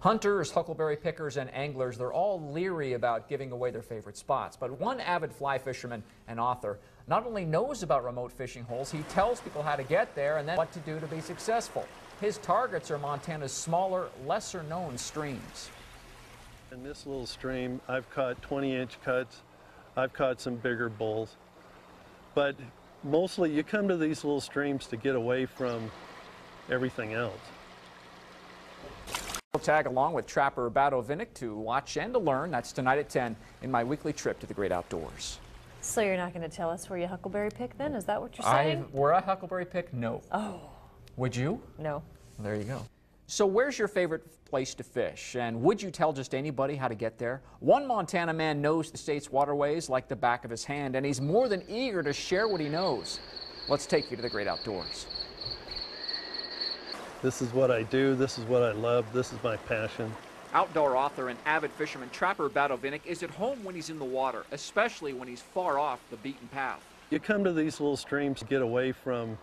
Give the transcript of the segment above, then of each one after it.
Hunters, huckleberry pickers, and anglers, they're all leery about giving away their favorite spots. But one avid fly fisherman and author not only knows about remote fishing holes, he tells people how to get there and then what to do to be successful. His targets are Montana's smaller, lesser known streams. In this little stream, I've caught 20 inch cuts. I've caught some bigger bulls. But mostly you come to these little streams to get away from everything else. Tag along with trapper Badovinac to watch and to learn. That's tonight at 10 in my weekly trip to the great outdoors. So you're not going to tell us where you huckleberry pick then? Is that what you're I, saying? where I huckleberry pick? No. Oh, Would you? no. There you go. So where's your favorite place to fish? And would you tell just anybody how to get there? One Montana man knows the state's waterways like the back of his hand, and he's more than eager to share what he knows. Let's take you to the great outdoors. This is what I do. This is what I love. This is my passion. Outdoor author and avid fisherman Trapper Badovinac is at home when he's in the water, especially when he's far off the beaten path. You come to these little streams to get away from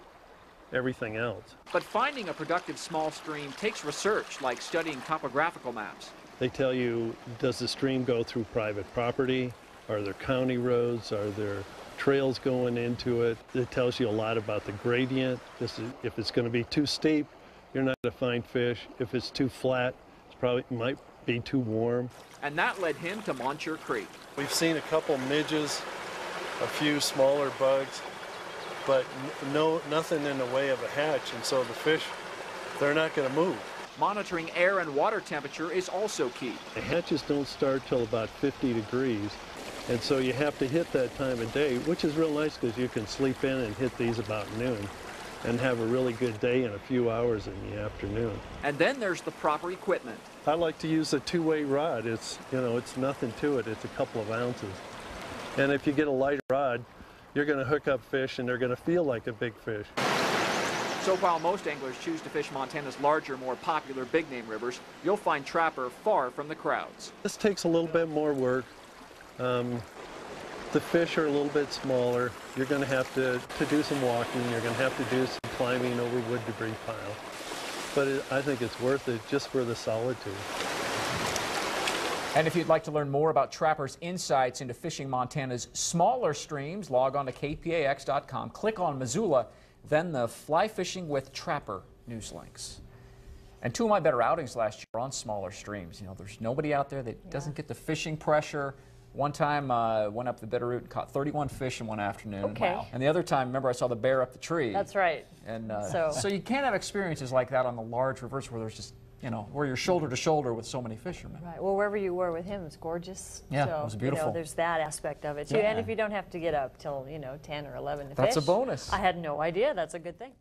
everything else. But finding a productive small stream takes research like studying topographical maps. They tell you, does the stream go through private property? Are there county roads? Are there trails going into it? It tells you a lot about the gradient. This is, if it's going to be too steep, you're not going to find fish. If it's too flat, it's probably might be too warm. And that led him to Monture Creek. We've seen a couple midges, a few smaller bugs, but no nothing in the way of a hatch, and so the fish, they're not going to move. Monitoring air and water temperature is also key. The hatches don't start till about 50 degrees, and so you have to hit that time of day, which is real nice because you can sleep in and hit these about noon and have a really good day in a few hours in the afternoon. And then there's the proper equipment. I like to use a two-way rod. It's, you know, it's nothing to it. It's a couple of ounces. And if you get a light rod, you're going to hook up fish and they're going to feel like a big fish. So while most anglers choose to fish Montana's larger, more popular big name rivers, you'll find Trapper far from the crowds. This takes a little bit more work. Um, the fish are a little bit smaller. You're going to have to, to do some walking. You're going to have to do some climbing over wood debris pile. But it, I think it's worth it just for the solitude. And if you'd like to learn more about Trapper's insights into fishing Montana's smaller streams, log on to kpax.com, click on Missoula, then the Fly Fishing with Trapper news links. And two of my better outings last year were on smaller streams. You know, there's nobody out there that doesn't get the fishing pressure. One time I uh, went up the Bitterroot and caught 31 fish in one afternoon. Okay. Wow. And the other time, remember, I saw the bear up the tree. That's right. And uh, So- so you can't have experiences like that on the large rivers where there's just, you know, where you're shoulder to shoulder with so many fishermen. Right. Well, wherever you were with him, it's gorgeous. Yeah, it so, was You beautiful. know, there's that aspect of it too. Yeah. And if you don't have to get up till you know 10 or 11 to That's a bonus. I had no idea. That's a good thing.